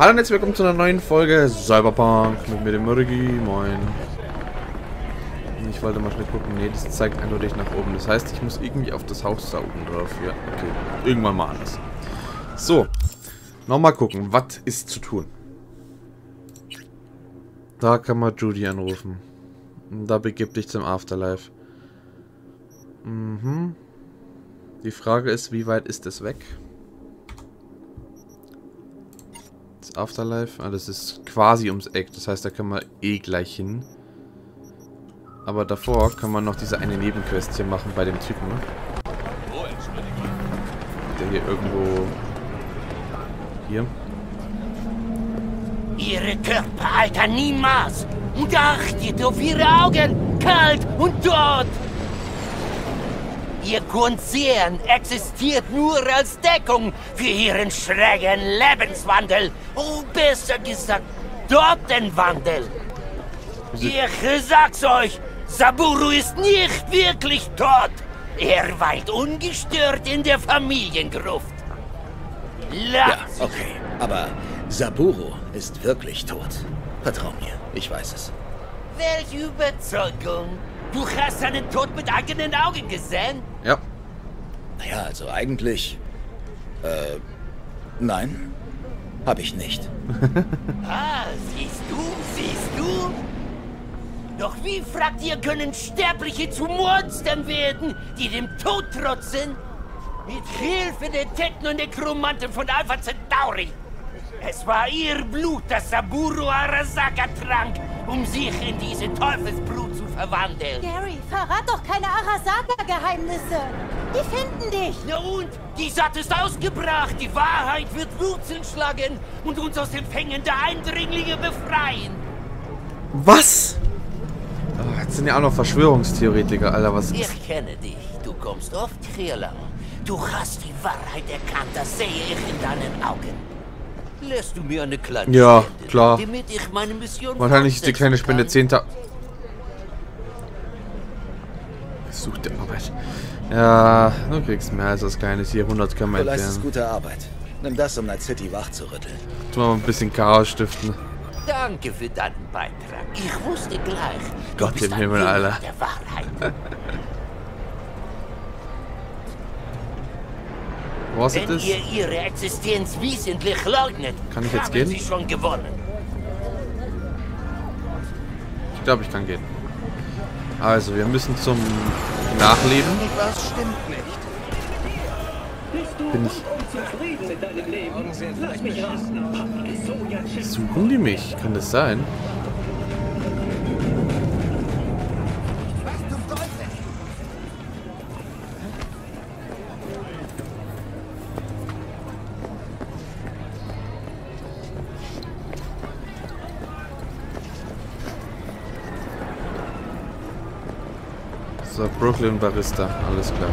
Hallo und herzlich willkommen zu einer neuen Folge Cyberpunk mit mir dem Murgi. Moin. Ich wollte mal schnell gucken. Ne, das zeigt eindeutig nach oben. Das heißt, ich muss irgendwie auf das Haus da oben drauf. Ja, okay. Irgendwann mal anders. So. Nochmal gucken. Was ist zu tun? Da kann man Judy anrufen. Da begib dich zum Afterlife. Mhm. Die Frage ist, wie weit ist es weg? Das Afterlife, ah, das ist quasi ums Eck. Das heißt, da kann man eh gleich hin. Aber davor kann man noch diese eine Nebenquest hier machen bei dem Typen. Der hier irgendwo... Hier. Ihre Körper altern niemals. Und achtet auf ihre Augen. Kalt und tot. Ihr Konzern existiert nur als Deckung für ihren schrägen Lebenswandel. Oh, besser gesagt, Totenwandel. Ich sag's euch, Saburo ist nicht wirklich tot. Er weilt ungestört in der Familiengruft. Ja, okay. Aber Saburo ist wirklich tot. Vertrau mir, ich weiß es. Welche Überzeugung? Du hast seinen Tod mit eigenen Augen gesehen? Ja. Naja, also eigentlich... Äh, nein, habe ich nicht. ah, siehst du, siehst du? Doch wie, fragt ihr, können Sterbliche zu Monstern werden, die dem Tod trotzen? Mit Hilfe der Techno-Nekromanten von Alpha Centauri. Es war ihr Blut, das Saburo Arasaka trank, um sich in diese Teufelsblut zu verwandeln. Gary, verrat doch keine Arasaka-Geheimnisse. Die finden dich. Na und? Die Satt ist ausgebracht. Die Wahrheit wird Wurzeln schlagen und uns aus den Fängen der Eindringlinge befreien. Was? Oh, jetzt sind ja auch noch Verschwörungstheoretiker, Alter. Was ist... Ich kenne dich. Du kommst oft hier lang. Du hast die Wahrheit erkannt. Das sehe ich in deinen Augen. Lässt du mir eine kleine Ja, Spende, klar. Wahrscheinlich ist die kleine Spende 10.000. Such dir Arbeit. Ja, du kriegst mehr als das kleine hier. 100 können wir entfernen. Du leistest gute Arbeit. Nimm das, um Night City wach. Tu mal ein bisschen Chaos stiften. Danke für deinen Beitrag. Ich wusste gleich. Gott im Himmel, Alter. Der Wahrheit. Was Wenn ist? ihr ihre Existenz wesentlich leugnet, kann ich jetzt gehen? Ich glaube, ich kann gehen. Also, wir müssen zum Nachleben. Was stimmt nicht? Bin ich. Suchen die mich? Kann das sein? Brooklyn Barista, alles klar.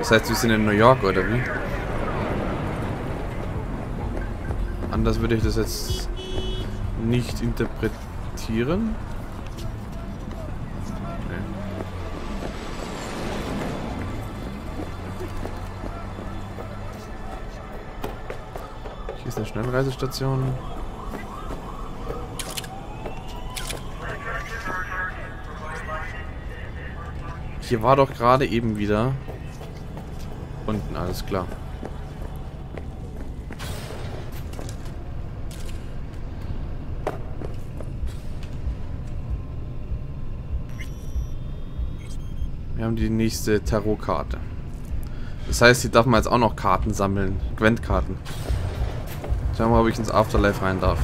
Das heißt, wir sind in New York, oder wie? Anders würde ich das jetzt nicht interpretieren. Hier ist eine Schnellreisestation. Hier war doch gerade eben wieder unten, alles klar. Wir haben die nächste Tarotkarte. Das heißt, hier darf man jetzt auch noch Karten sammeln. Gwent-Karten. Schauen wir mal, ob ich ins Afterlife rein darf.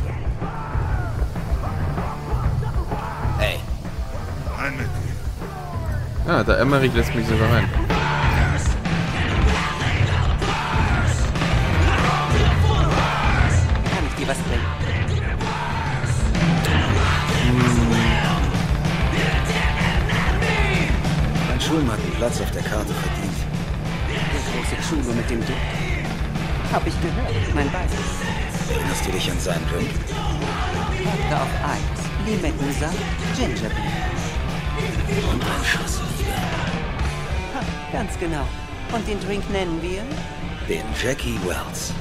Der Emmerich lässt mich sogar rein. Kann ich dir was bringen? mein Schulm hat einen Platz auf der Karte verdient. Der große Chulo mit dem Dutt. Hab ich gehört, mein Weißes. Erinnerst du dich an seinen Drink? Warte auf Eis, Limettensaft, Gingerbeer. Und ein Schuss ganz genau. Und den Drink nennen wir? Den Jackie Wells.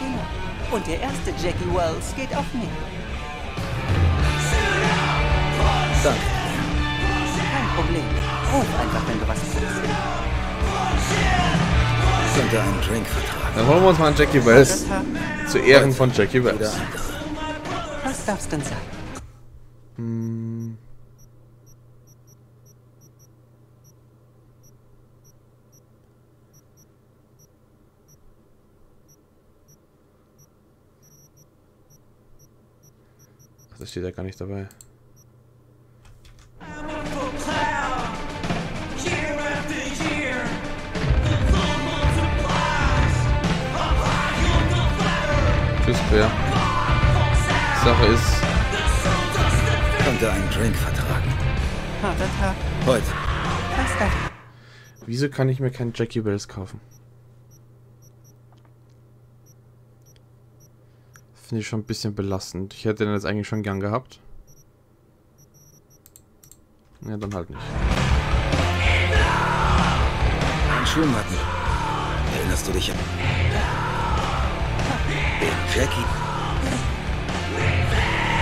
Genau. Und der erste Jackie Wells geht auf mich. Danke. Kein Problem. Ruf einfach, wenn du was brauchst. Könnte einen Drink vertragen. Dann holen wir uns mal einen Jackie Wells. Zu Ehren von Jackie Wells. Was darf's denn sein? Hm. Das steht ja gar nicht dabei. Tschüss, Bär. Sache ist, Könnte einen Drink vertragen. Harter Tag. Heute. Was wieso kann ich mir keinen Jackie Wells kaufen? Finde ich schon ein bisschen belastend. Ich hätte den jetzt eigentlich schon gern gehabt. Ja, dann halt nicht. Ein Schuhmatten. Erinnerst du dich an... Den Jackie?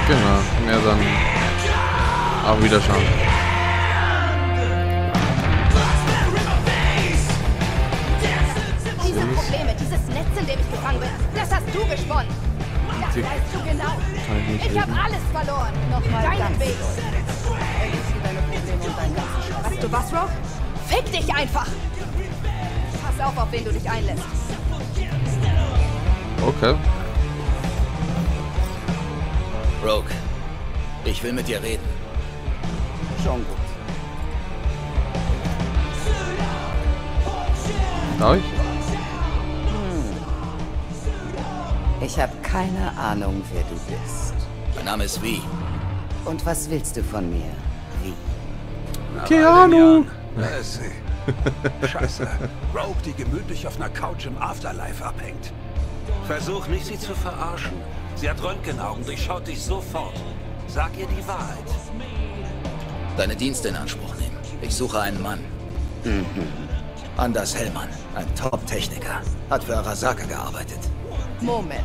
Genau, ja dann auf Wiederschauen. Diese Probleme, dieses Netz, in dem ich gefangen bin, das hast du gesponnen. Die- weißt du genau. Ich habe alles verloren. Nochmal Deinen Weg. Weißt du was, Rock? Fick dich einfach. Pass auf, auf wen du dich einlässt. Okay. Rogue. Ich will mit dir reden. Schon gut. Darf ich? Ich habe keine Ahnung, wer du bist. Mein Name ist Wie. Und was willst du von mir? Wie? Keine Ahnung. Scheiße. Rogue, die gemütlich auf einer Couch im Afterlife abhängt. Versuch nicht, sie zu verarschen. Sie hat Röntgenaugen, durchschaut dich sofort. Sag ihr die Wahrheit. Deine Dienste in Anspruch nehmen. Ich suche einen Mann. Anders Hellmann, ein Top-Techniker. Hat für Arasaka gearbeitet. Moment.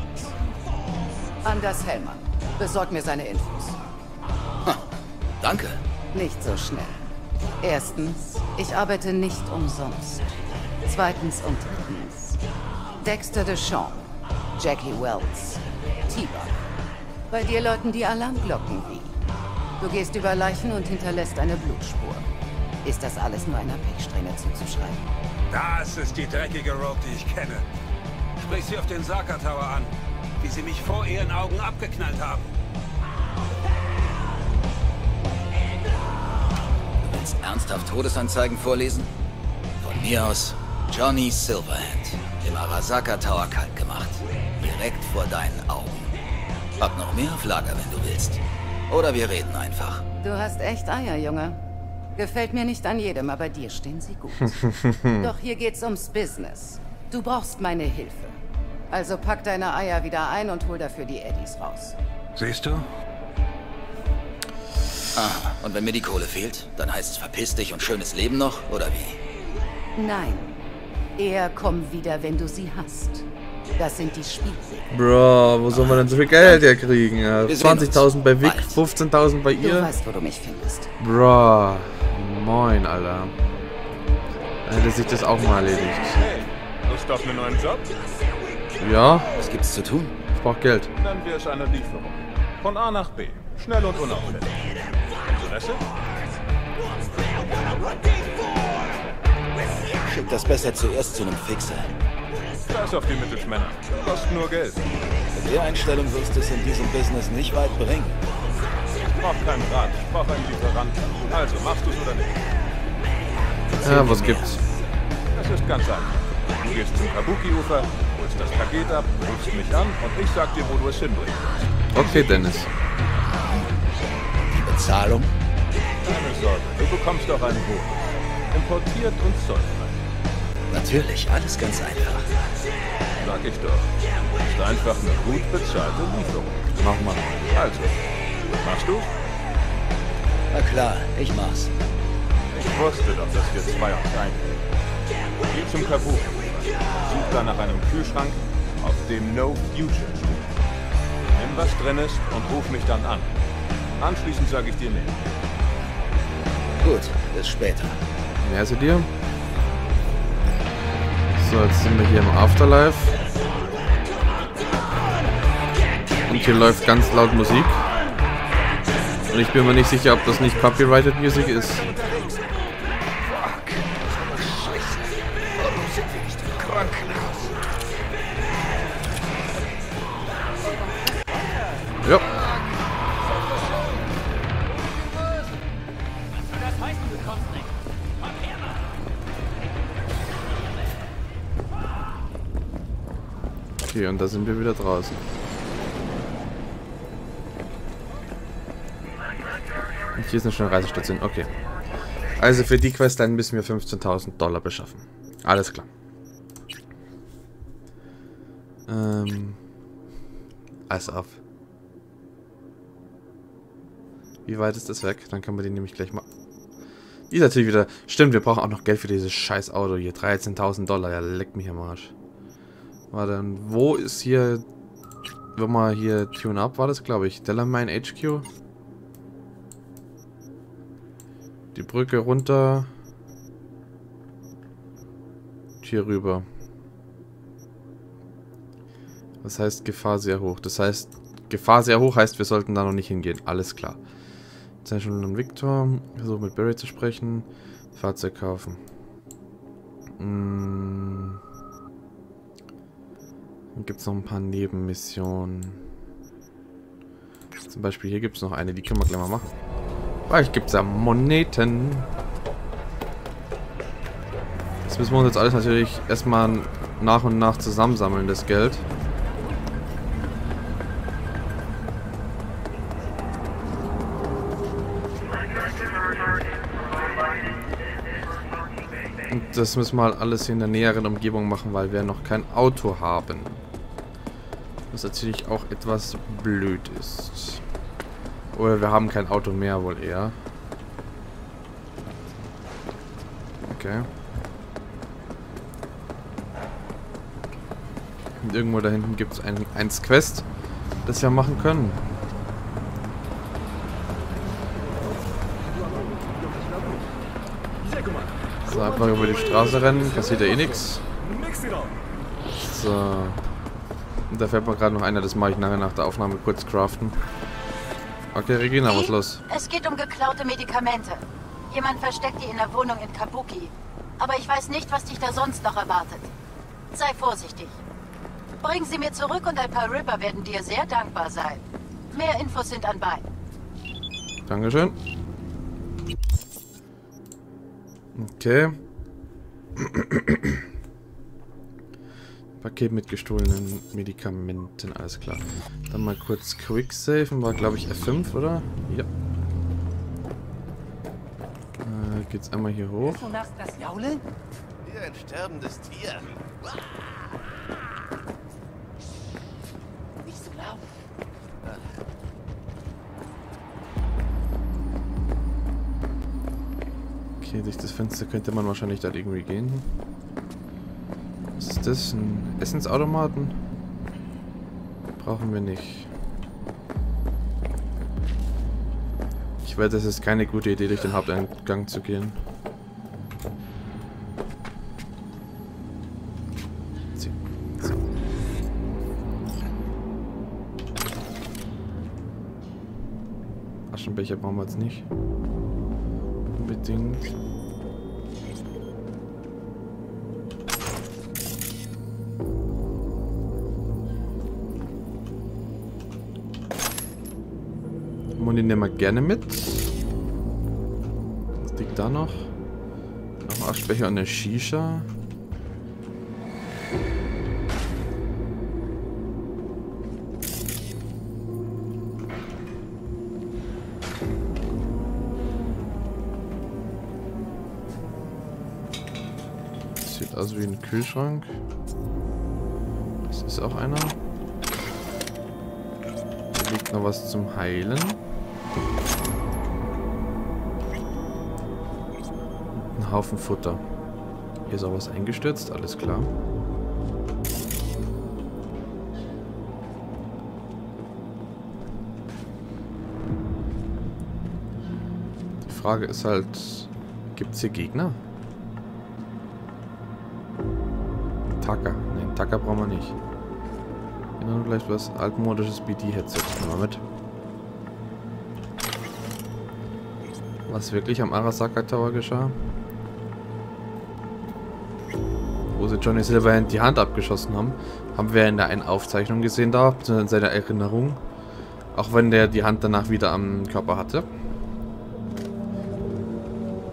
Anders Hellmann. Besorg mir seine Infos. Danke. Nicht so schnell. Erstens, ich arbeite nicht umsonst. Zweitens und drittens. Dexter Deschamps, Jackie Wells, T-Bug. Bei dir läuten die Alarmglocken wie. Du gehst über Leichen und hinterlässt eine Blutspur. Ist das alles nur einer Pechsträhne zuzuschreiben? Das ist die dreckige Rogue, die ich kenne. Sprich sie auf den Saka Tower an, wie sie mich vor ihren Augen abgeknallt haben. Du willst ernsthaft Todesanzeigen vorlesen? Von mir aus Johnny Silverhand. Im Arasaka Tower kalt gemacht. Direkt vor deinen Augen. Hab noch mehr auf Lager, wenn du willst. Oder wir reden einfach. Du hast echt Eier, Junge. Gefällt mir nicht an jedem, aber dir stehen sie gut. Doch hier geht's ums Business. Du brauchst meine Hilfe. Also pack deine Eier wieder ein und hol dafür die Eddies raus. Siehst du? Ah, und wenn mir die Kohle fehlt, dann heißt's verpiss dich und schönes Leben noch, oder wie? Nein. Eher komm wieder, wenn du sie hast. Das sind die Spielregeln. Bro, wo soll man denn so viel Geld herkriegen? Ja, Wir sehen uns. 20.000 bei Vic, Bald. 15.000 bei Du ihr. weißt, wo du mich findest. Bro, moin, Alter. Dann hätte sich das auch mal erledigt. Hey, Lust auf einen neuen Job? Ja, Was gibt's zu tun? ich brauch Geld. Nennen wir es eine Lieferung. Von A nach B. Schnell und unauffällig. Interesse? Schick das besser zuerst zu einem Fixer. Scheiß auf die Mittelsmänner. Kosten nur Geld. Mit der Einstellung wirst du es in diesem Business nicht weit bringen. Ich brauch keinen Rat, ich brauch einen Lieferanten. Also, machst du's oder nicht? Ja, was gibt's? Das ist ganz einfach. Du gehst zum Kabuki-Ufer, holst das Paket ab, rufst mich an und ich sag dir, wo du es hinbringen. Okay, Dennis. Die Bezahlung? Keine Sorge, du bekommst auch einen Bonus. Importiert und zollfrei. Natürlich, alles ganz einfach. Sag ich doch. Ist einfach eine gut bezahlte Lieferung. Mach mal. Also, machst du? Na klar, ich mach's. Ich wusste doch, dass wir zwei uns einigen. Geh zum Kabuki. Such da nach einem Kühlschrank, auf dem No Future steht. was drin ist und ruf mich dann an. Anschließend sage ich dir mehr. Gut, bis später. Mehr zu dir. So, jetzt sind wir hier im Afterlife. Und hier läuft ganz laut Musik. Und ich bin mir nicht sicher, ob das nicht Copyrighted Music ist. Und da sind wir wieder draußen. Und hier ist eine schöne Reisestation. Okay. Also für die Questline müssen wir 15.000 Dollar beschaffen. Alles klar. Ähm. Alles auf. Wie weit ist das weg? Dann können wir den nämlich gleich mal... Die ist natürlich wieder... Stimmt, wir brauchen auch noch Geld für dieses scheiß Auto hier. 13.000 Dollar. Ja, leck mich am Arsch. Warte, wo ist hier... Wenn mal hier Tune-Up war das, glaube ich. Delamine HQ? Die Brücke runter. Hier rüber. Das heißt Gefahr sehr hoch. Das heißt, Gefahr sehr hoch heißt, wir sollten da noch nicht hingehen. Alles klar. Zeichen und Victor. Versuche mit Barry zu sprechen. Fahrzeug kaufen. Hm. Dann gibt es noch ein paar Nebenmissionen. Zum Beispiel hier gibt es noch eine, die können wir gleich mal machen. Vielleicht gibt es ja Moneten. Das müssen wir uns jetzt alles natürlich erstmal nach und nach zusammensammeln, das Geld. Und das müssen wir halt alles in der näheren Umgebung machen, weil wir noch kein Auto haben. Was natürlich auch etwas blöd ist. Oder wir haben kein Auto mehr, wohl eher. Okay. Und irgendwo da hinten gibt es ein, eins Quest, das wir machen können. So, einfach über die Straße rennen, passiert ja eh nichts. So. Da fällt mir gerade noch einer, das mache ich nachher nach der Aufnahme kurz craften. Okay, Regina, was los? Es geht um geklaute Medikamente. Jemand versteckt die in der Wohnung in Kabuki. Aber ich weiß nicht, was dich da sonst noch erwartet. Sei vorsichtig. Bring sie mir zurück und ein paar Ripper werden dir sehr dankbar sein. Mehr Infos sind anbei. Dankeschön. Okay. Paket mit gestohlenen Medikamenten, alles klar. Dann mal kurz Quick Safen, war glaube ich F5, oder? Ja. Äh, geht's einmal hier hoch. Du machst das Jaulen? Wie ein sterbendes Tier. Nicht so laut. Okay, durch das Fenster könnte man wahrscheinlich da irgendwie gehen. Das? Ein Essensautomaten? Brauchen wir nicht. Ich werde, es ist keine gute Idee, durch den Haupteingang zu gehen. Aschenbecher brauchen wir jetzt nicht. Unbedingt. Gerne mit. Was liegt da noch? Noch ein Aschbecher und eine Shisha. Sieht aus wie ein Kühlschrank. Das ist auch einer. Hier liegt noch was zum Heilen. Haufen Futter. Hier ist auch was eingestürzt, alles klar. Die Frage ist halt, gibt es hier Gegner? Tacker. Nein, Tacker brauchen wir nicht. Wir haben vielleicht was altmodisches BD-Headset. Nehmen wir mit. Was wirklich am Arasaka Tower geschah? Johnny Silverhand die Hand abgeschossen haben, haben wir in der einen Aufzeichnung gesehen da, beziehungsweise in seiner Erinnerung. Auch wenn der die Hand danach wieder am Körper hatte.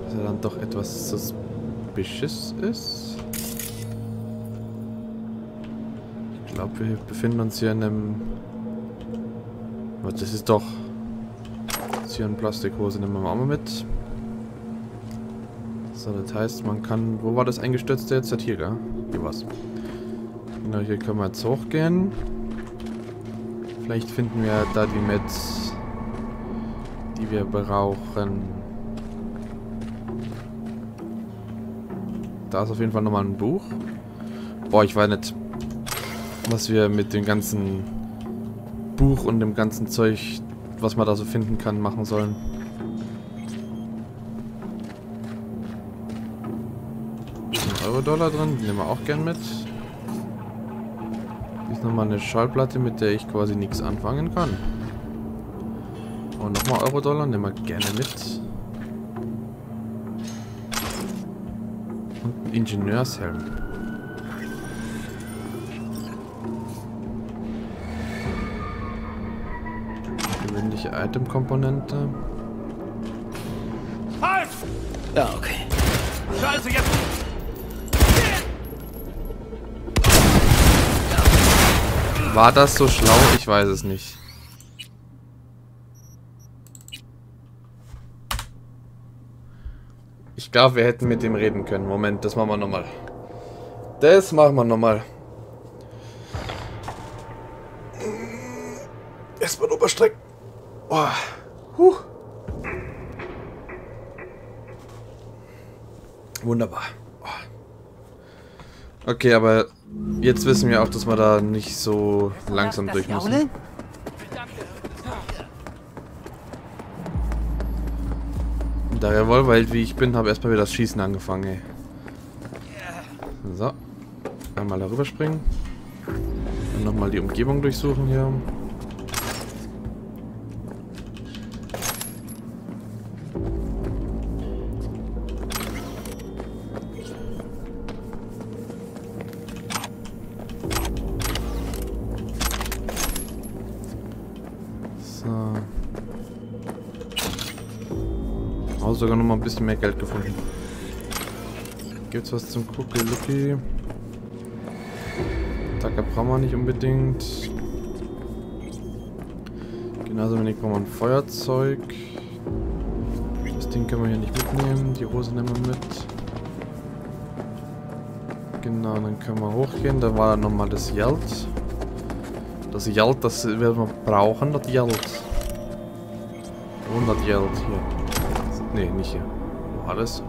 Dass er dann doch etwas suspicious ist. Ich glaube, wir befinden uns hier in einem... Das ist doch... Ist hier eine Plastikhose, nehmen wir mal mit. So, das heißt, man kann... Wo war das eingestürzte jetzt? Das hier, gell? Hier war's. Genau, hier können wir jetzt hochgehen. Vielleicht finden wir da die Mets, die wir brauchen. Da ist auf jeden Fall nochmal ein Buch. Boah, ich weiß nicht, was wir mit dem ganzen Buch und dem ganzen Zeug, was man da so finden kann, machen sollen. Euro-Dollar drin, die nehmen wir auch gern mit nochmal eine Schallplatte, mit der ich quasi nichts anfangen kann. Und nochmal Euro-Dollar, nehmen wir gerne mit. Und ein Ingenieurshelm. Gewöhnliche Item-Komponente. Halt! Ja, okay. Also jetzt! War das so schlau? Ich weiß es nicht. Ich glaube, wir hätten mit ihm reden können. Moment, das machen wir nochmal. Das machen wir nochmal. Erstmal überstrecken. Oh. Huh. Wunderbar. Okay, aber Jetzt wissen wir auch, dass wir da nicht so langsam durch müssen. Da Revolver wie ich bin, habe erstmal wieder das Schießen angefangen. Ey. So. Einmal darüber springen. Und nochmal die Umgebung durchsuchen hier. Bisschen mehr Geld gefunden. Gibt's was zum Cookie Lucky? Taka brauchen wir nicht unbedingt. Genauso wenig brauchen wir ein Feuerzeug. Das Ding können wir hier nicht mitnehmen. Die Hose nehmen wir mit. Genau, dann können wir hochgehen. Da war nochmal das Yalt. Das Yalt, das werden wir brauchen, das Yalt. 100 Yalt hier. Ne, nicht hier. War das?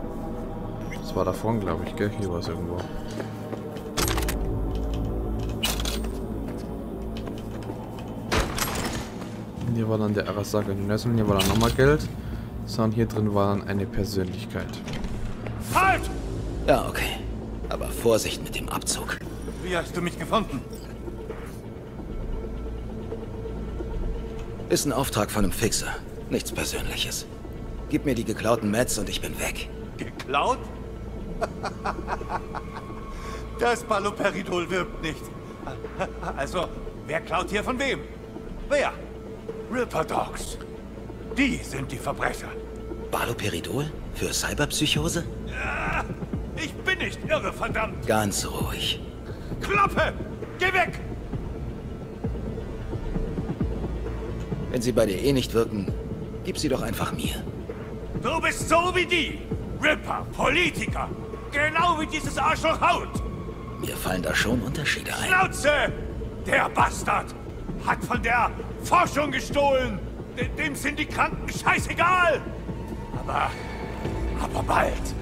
Das war da vorne, glaube ich, gell? Hier war es irgendwo. Hier war dann der Arasaka Nössel, hier war dann nochmal Geld. So, und hier drin war dann eine Persönlichkeit. Halt! Ja, okay. Aber Vorsicht mit dem Abzug. Wie hast du mich gefunden? Ist ein Auftrag von einem Fixer. Nichts Persönliches. Gib mir die geklauten Mets und ich bin weg. Geklaut? das Baloperidol wirbt nicht. Also, wer klaut hier von wem? Wer? Ripper Dogs. Die sind die Verbrecher. Baloperidol? Für Cyberpsychose? Ja, ich bin nicht irre, verdammt. Ganz ruhig. Klappe! Geh weg! Wenn sie bei dir eh nicht wirken, gib sie doch einfach mir. Du bist so wie die. Ripper, Politiker. Genau wie dieses Arschloch Haut. Mir fallen da schon Unterschiede ein. Schnauze! Der Bastard hat von der Forschung gestohlen. Dem sind die Kranken scheißegal. Aber, aber bald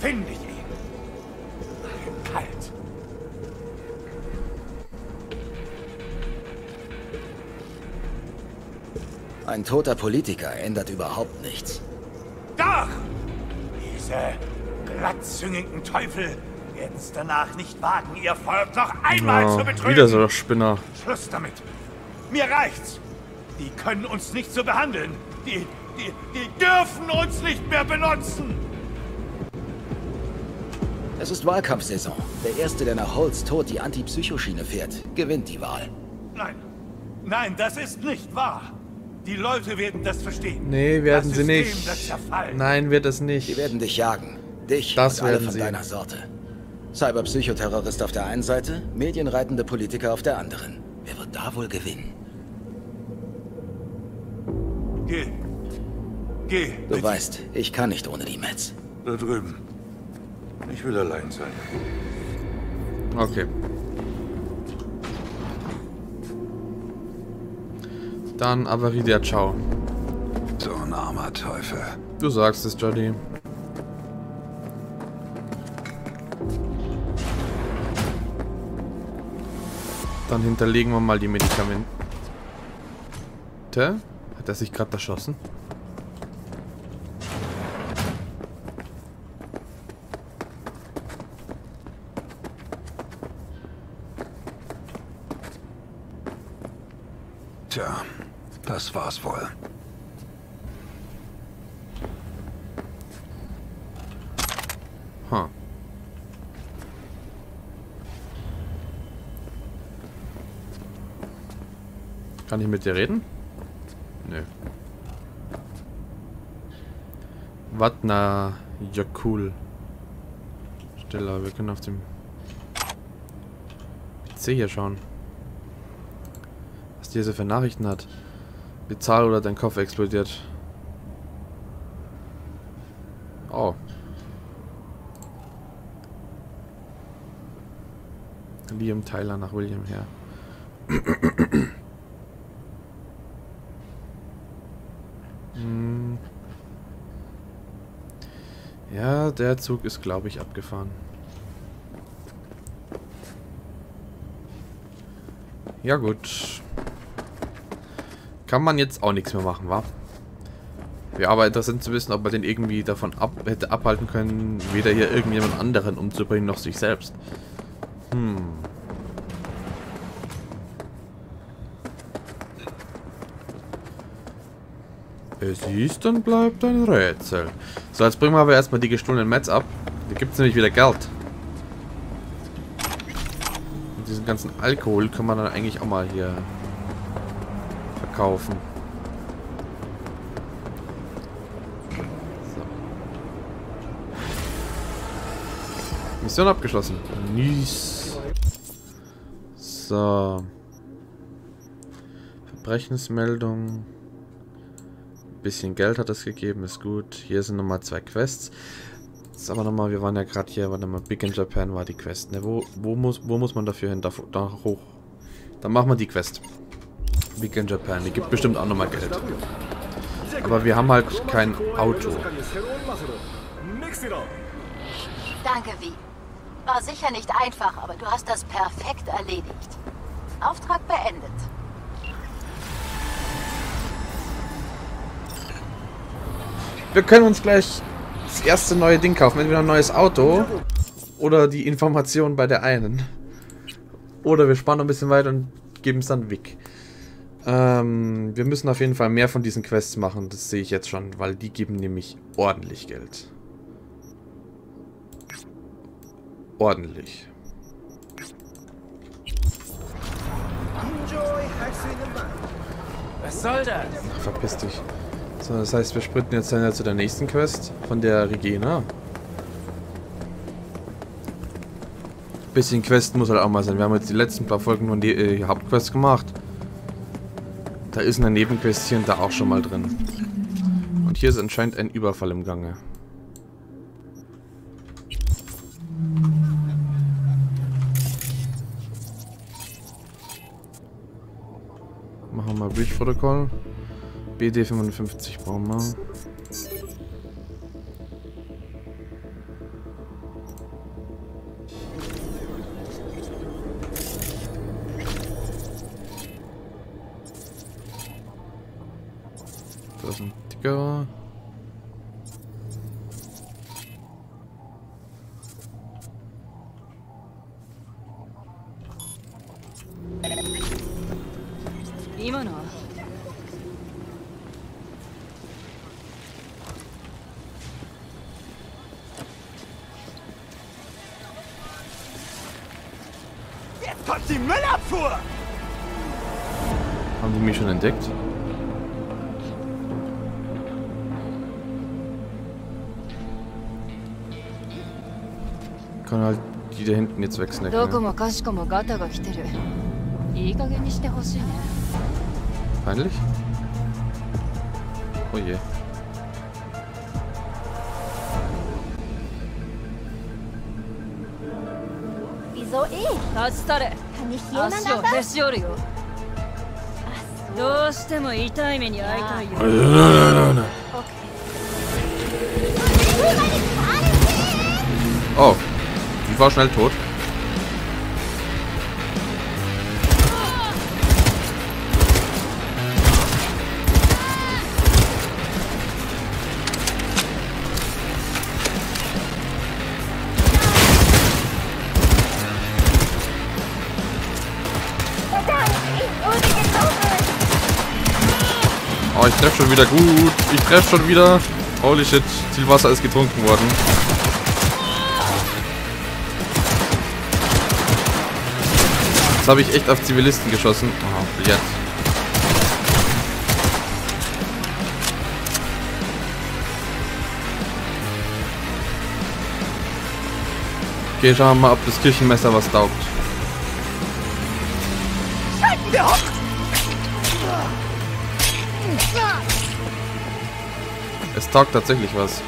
finde ich ihn. Kalt. Ein toter Politiker ändert überhaupt nichts. Doch! Diese glattzüngigen Teufel werden es danach nicht wagen, ihr Volk noch einmal Ja, zu betrügen. wieder so der Spinner. Schluss damit. Mir reicht's. Die können uns nicht so behandeln. Die, die, die dürfen uns nicht mehr benutzen. Es ist Wahlkampfsaison. Der Erste, der nach Holz Tod die Antipsychoschiene fährt, gewinnt die Wahl. Nein, nein, das ist nicht wahr. Die Leute werden das verstehen. Nee, werden das sie nicht. Nein, wird es Die nicht. werden dich jagen. Dich Das und alle werden von sie. deiner Sorte. Cyberpsychoterrorist auf der einen Seite, medienreitende Politiker auf der anderen. Wer wird da wohl gewinnen? Geh. Geh. Du bitte. weißt, ich kann nicht ohne die Mets. Da drüben. Ich will allein sein. Okay. Dann Avarie der Ciao. So ein armer Teufel. Du sagst es, Johnny. Dann hinterlegen wir mal die Medikamente. Hat er sich gerade erschossen? Mit dir reden? Nö. Watna Jakul. Stella, wir können auf dem PC hier schauen. Was diese für Nachrichten hat. Bezahl oder dein Kopf explodiert. Oh. Liam Tyler nach William her. Ja, der Zug ist, glaube ich, abgefahren. Ja gut. Kann man jetzt auch nichts mehr machen, wa? Wäre aber interessant zu wissen, ob man den irgendwie davon ab hätte abhalten können, weder hier irgendjemand anderen umzubringen, noch sich selbst. Hm. Es ist und bleibt ein Rätsel. So, jetzt bringen wir aber erstmal die gestohlenen Mets ab. Da gibt es nämlich wieder Geld. Und diesen ganzen Alkohol kann man dann eigentlich auch mal hier verkaufen. So. Mission abgeschlossen. Nice. So. Verbrechensmeldung. Bisschen Geld hat es gegeben, ist gut. Hier sind nochmal zwei Quests. Jetzt aber nochmal, wir waren ja gerade hier, warte mal, Big in Japan war die Quest. Ne, wo, wo, muss, wo muss man dafür hin? Da, da hoch. Dann machen wir die Quest. Big in Japan, die gibt bestimmt auch nochmal Geld. Aber wir haben halt kein Auto. Danke, Vi. War sicher nicht einfach, aber du hast das perfekt erledigt. Auftrag beendet. Wir können uns gleich das erste neue Ding kaufen. Entweder ein neues Auto oder die Information bei der einen. Oder wir sparen noch ein bisschen weiter und geben es dann weg. Ähm, wir müssen auf jeden Fall mehr von diesen Quests machen. Das sehe ich jetzt schon, weil die geben nämlich ordentlich Geld. Ordentlich. Was soll das? Ach, verpiss dich. So, das heißt, wir sprinten jetzt dann ja zu der nächsten Quest von der Regina. Bisschen Quest muss halt auch mal sein. Wir haben jetzt die letzten paar Folgen nur die äh, Hauptquest gemacht. Da ist eine Nebenquest hier und da auch schon mal drin. Und hier ist anscheinend ein Überfall im Gange. Machen wir mal Breach-Protokoll. BD55 brauchen wir. Das ist ein dicker. schon entdeckt? Kann halt die da hinten jetzt wegsnacken. Ne? Peinlich? Oh je. Wieso ich? Kann ich jemand anders? どうしても痛い目に遭いたいよ Okay. Oh, die war schnell tot. Schon wieder gut. Ich treffe schon wieder. Holy shit, Zielwasser ist getrunken worden. Jetzt habe ich echt auf Zivilisten geschossen. Oh, jetzt. Okay, schauen wir mal, ob das Kirchenmesser was taugt. Taugt tatsächlich was.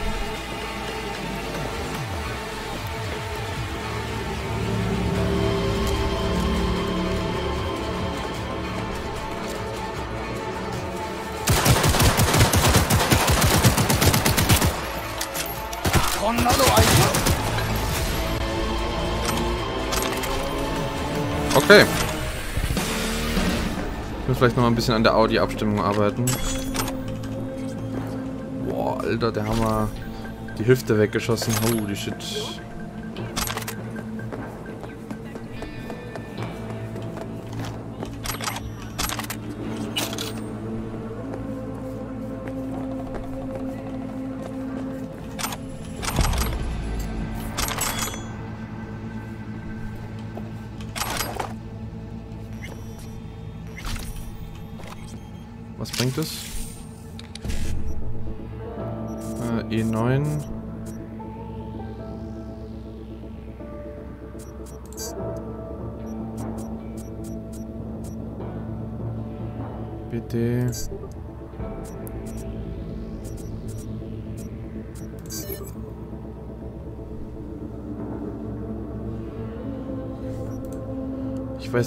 Okay. Ich muss vielleicht noch mal ein bisschen an der Audi-Abstimmung arbeiten. Alter, der Hammer. Die Hüfte weggeschossen. Holy shit.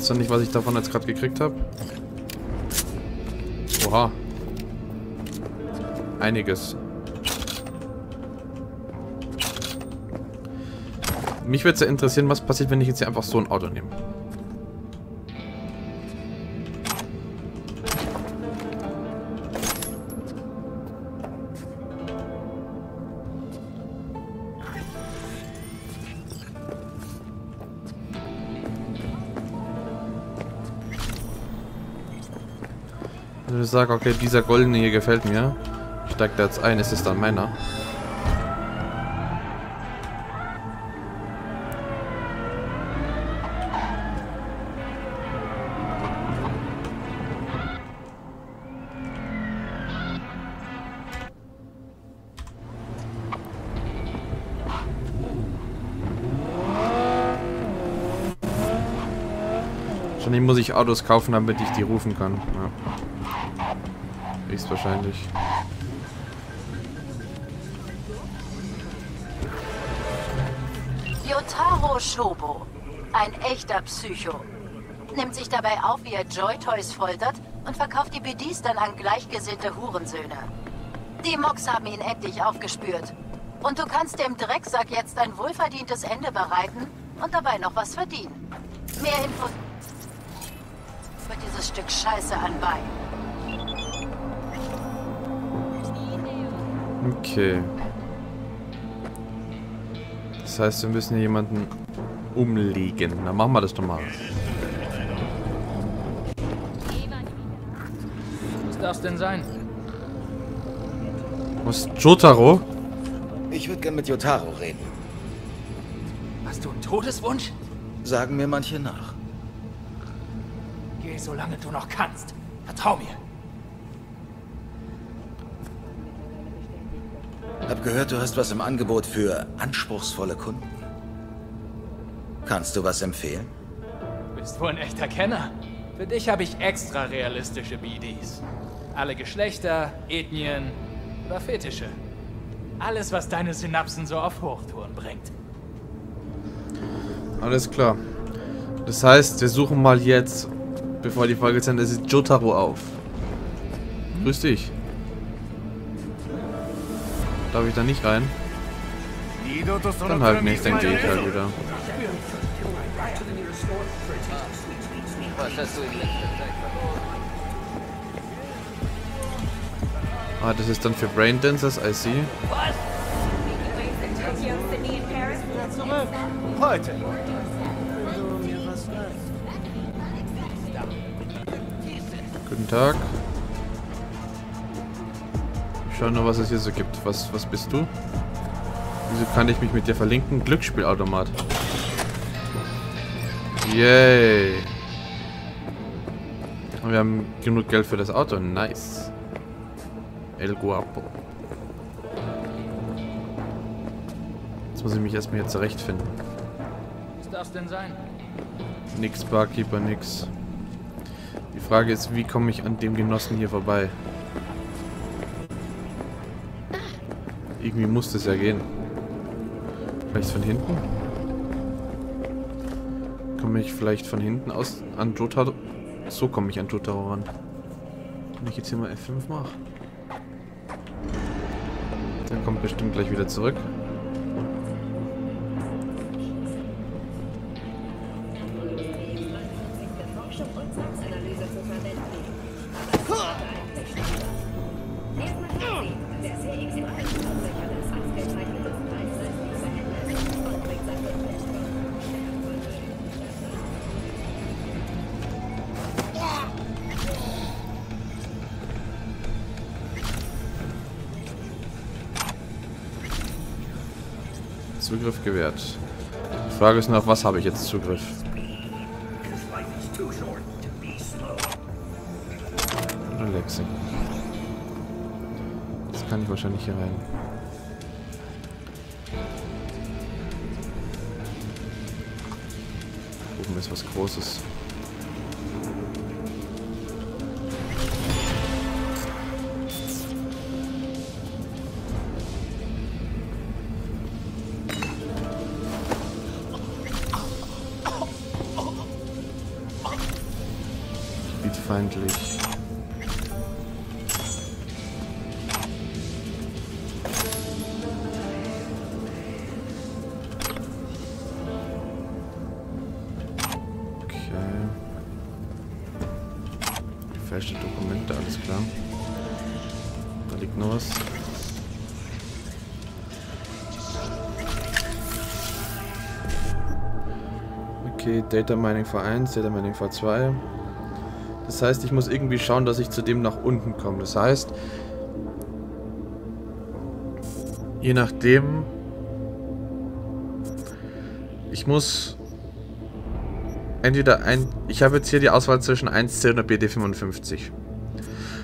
Weiß zwar nicht, was ich davon jetzt gerade gekriegt habe. Oha. Einiges. Mich würde es ja interessieren, was passiert, wenn ich jetzt hier einfach so ein Auto nehme. Wenn ich sage, okay, dieser goldene hier gefällt mir, steigt da jetzt ein, ist es dann meiner. Muss ich Autos kaufen, damit ich die rufen kann. Ja. Höchstwahrscheinlich. Yotaro Shobo. Ein echter Psycho. Nimmt sich dabei auf, wie er Joy-Toys foltert und verkauft die BDs dann an gleichgesinnte Hurensöhne. Die Mox haben ihn endlich aufgespürt. Und du kannst dem Drecksack jetzt ein wohlverdientes Ende bereiten und dabei noch was verdienen. Mehr Infos Stück Scheiße anbei. Okay. Das heißt, wir müssen hier jemanden umlegen. Dann machen wir das doch mal. darf's denn sein? Was? Jotaro? Ich würde gern mit Yotaro reden. Hast du einen Todeswunsch? Sagen mir manche nach. Geh, solange du noch kannst. Vertrau mir. Hab gehört, du hast was im Angebot für anspruchsvolle Kunden. Kannst du was empfehlen? Bist wohl ein echter Kenner. Für dich habe ich extra realistische BDs. Alle Geschlechter, Ethnien oder Fetische. Alles, was deine Synapsen so auf Hochtouren bringt. Alles klar. Das heißt, wir suchen mal jetzt, bevor die Folge zu Ende ist, Jotaro auf. Grüß dich. Darf ich da nicht rein? Dann halt nicht, dann gehe ich halt wieder. Ah, das ist dann für Braindancers, I see. Zurück. Heute. Guten Tag. Ich schau nur, was es hier so gibt. Was, was bist du? Wieso kann ich mich mit dir verlinken? Glücksspielautomat. Yay. Und wir haben genug Geld für das Auto. Nice. El Guapo. Jetzt muss ich mich erstmal hier zurechtfinden. Was darf's denn sein? Nix, Barkeeper, nix. Die Frage ist, wie komme ich an dem Genossen hier vorbei? Irgendwie muss das ja gehen. Vielleicht von hinten? Komme ich vielleicht von hinten aus an Jotaro? So komme ich an Jotaro ran. Wenn ich jetzt hier mal F5 mache. Dann kommt bestimmt gleich wieder zurück. Zugriff gewährt. Die Frage ist nur, auf was habe ich jetzt Zugriff? Relaxing. Jetzt kann ich wahrscheinlich hier rein. Oben ist was Großes. Data Mining V1, Data Mining V2. Das heißt, ich muss irgendwie schauen, dass ich zu dem nach unten komme. Das heißt, je nachdem, ich muss entweder ein, ich habe jetzt hier die Auswahl zwischen 1C oder BD55.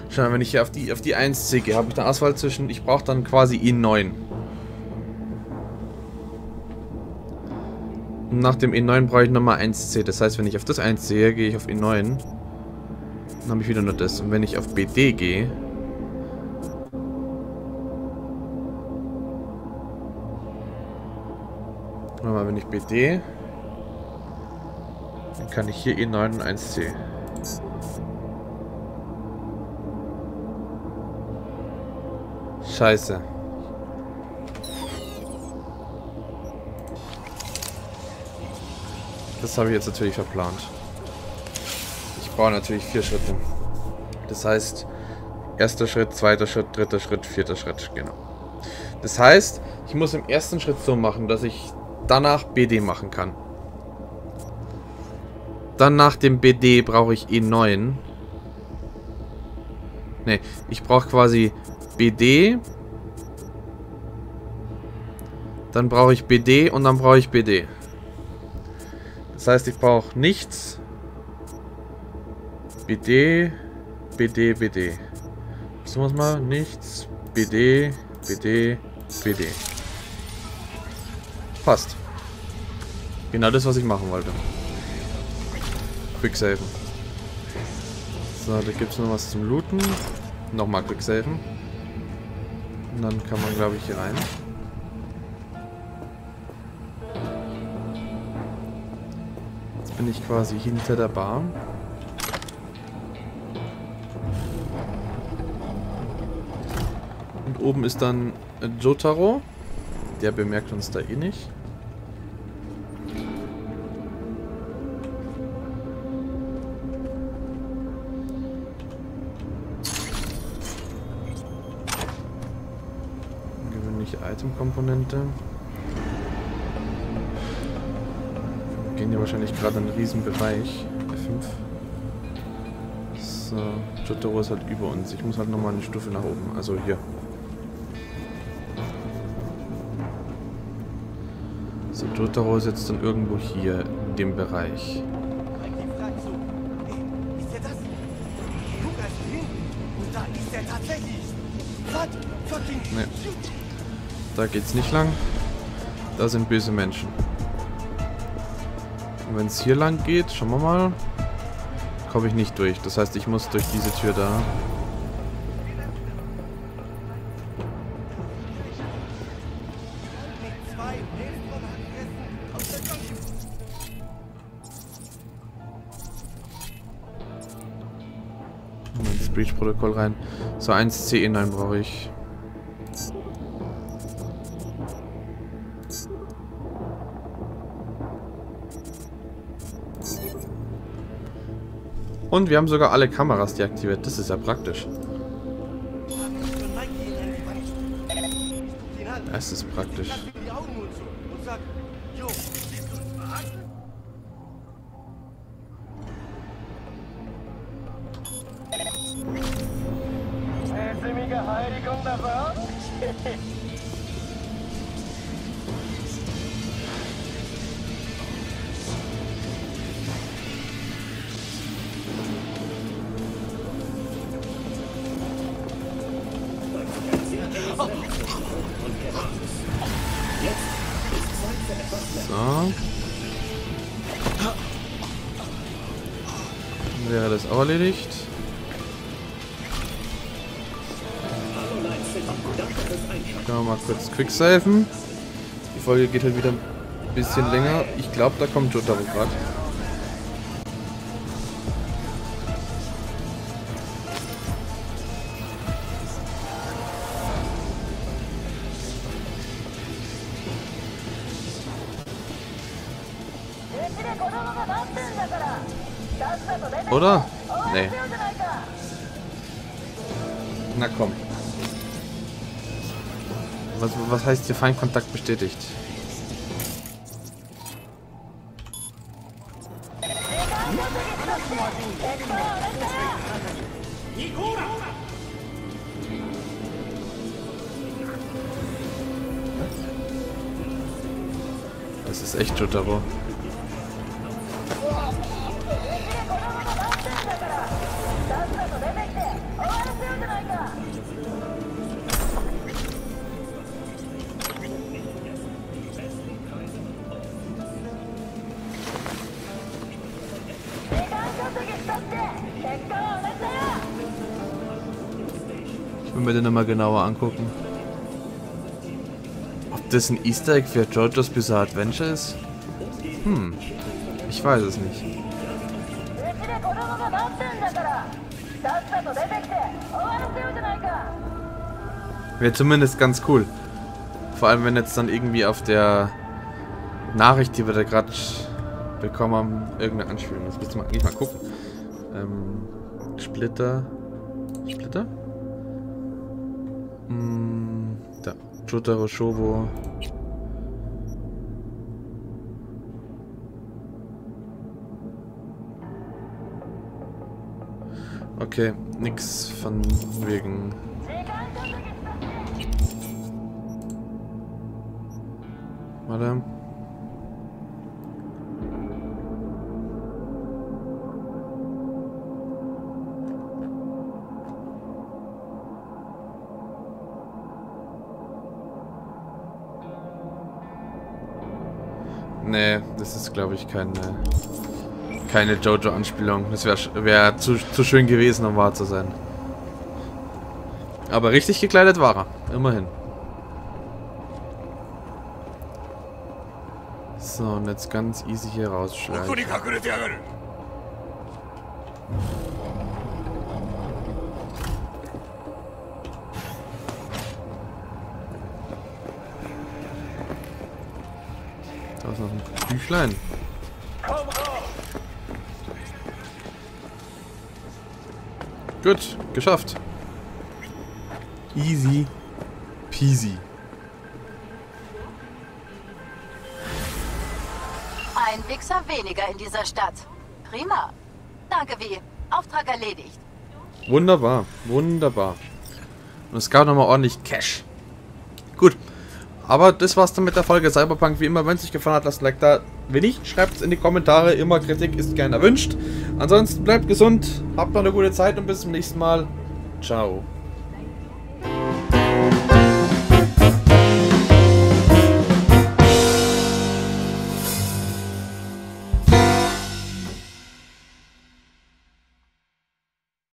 Schau mal, wenn ich hier auf die, auf die 1C gehe, habe ich eine Auswahl zwischen, ich brauche dann quasi i9. Nach dem E9 brauche ich nochmal 1C. Das heißt, wenn ich auf das 1C gehe, gehe ich auf E9. Dann habe ich wieder nur das. Und wenn ich auf BD gehe... Mal, wenn ich BD... Dann kann ich hier E9 und 1C. Scheiße. Das habe ich jetzt natürlich verplant brauche natürlich vier Schritte. Das heißt, erster Schritt, zweiter Schritt, dritter Schritt, vierter Schritt, genau. Das heißt, ich muss im ersten Schritt so machen, dass ich danach BD machen kann. Dann nach dem BD brauche ich E9. Ne, ich brauche quasi BD. Dann brauche ich BD und dann brauche ich BD. Das heißt, ich brauche nichts. BD, BD, BD. So muss mal nichts. BD, BD, BD. Passt. Genau das, was ich machen wollte. Quicksaven. So, da gibt es noch was zum Looten. Nochmal Quicksaven. Und dann kann man, glaube ich, hier rein. Bin ich quasi hinter der Bar. Und oben ist dann Jotaro. Der bemerkt uns da eh nicht. Gewöhnliche Item-Komponente. Wir gerade in einen riesen Bereich. F5. So, Jotaro ist halt über uns. Ich muss halt nochmal eine Stufe nach oben. Also hier. So, Jotaro ist jetzt dann irgendwo hier in dem Bereich. Ist der das? Guck erst hin. Und da ist er tatsächlich. What? Fucking Ne. Da geht's nicht lang. Da sind böse Menschen. Und wenn es hier lang geht, schauen wir mal, komme ich nicht durch. Das heißt, ich muss durch diese Tür da. Breach-Protokoll rein. So, 1 CE9 brauche ich. Und wir haben sogar alle Kameras deaktiviert. Das ist ja praktisch. Das ist praktisch. So. Dann wäre das auch erledigt. Können wir mal kurz quicksafen. Die Folge geht halt wieder ein bisschen länger. Ich glaube, da kommt Jotaro gerade. Oder? Nee. Na komm. Was, was heißt hier Feindkontakt bestätigt? Das ist echt Jotaro. Ich will mir den nochmal genauer angucken. Ob das ein Easter Egg für JoJo's Bizarre Adventure ist? Hm, ich weiß es nicht. Wäre zumindest ganz cool. Vor allem, wenn jetzt dann irgendwie auf der Nachricht, die wir da gerade bekommen haben, irgendeine Anspielung ist. Man eigentlich mal gucken. Ähm, Splitter. Splitter? Mm, da. Jotaro Shobo. Okay, nix von wegen. Warte. Nee, das ist glaube ich keine keine Jojo-Anspielung. Das wäre wär zu, zu schön gewesen, um wahr zu sein. Aber richtig gekleidet war er. Immerhin. So, und jetzt ganz easy hier rausschleichen. Büchlein. Gut, geschafft. Easy peasy. Ein Wichser weniger in dieser Stadt. Prima. Danke, Wie. Auftrag erledigt. Wunderbar, wunderbar. Und es gab nochmal ordentlich Cash. Gut. Aber das war's dann mit der Folge Cyberpunk. Wie immer, wenn es euch gefallen hat, lasst ein Like da. Wenn nicht, schreibt es in die Kommentare. Immer Kritik ist gern erwünscht. Ansonsten bleibt gesund, habt noch eine gute Zeit und bis zum nächsten Mal. Ciao.